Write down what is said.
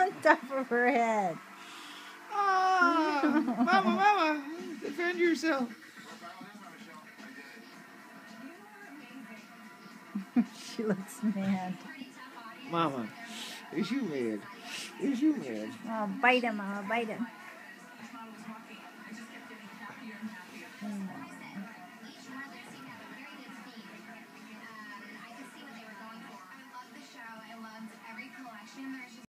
on top of her head. Ah, mama, mama, defend yourself. she looks mad. Mama, is you mad? Is you mad? Oh, bite him, Mama, bite him.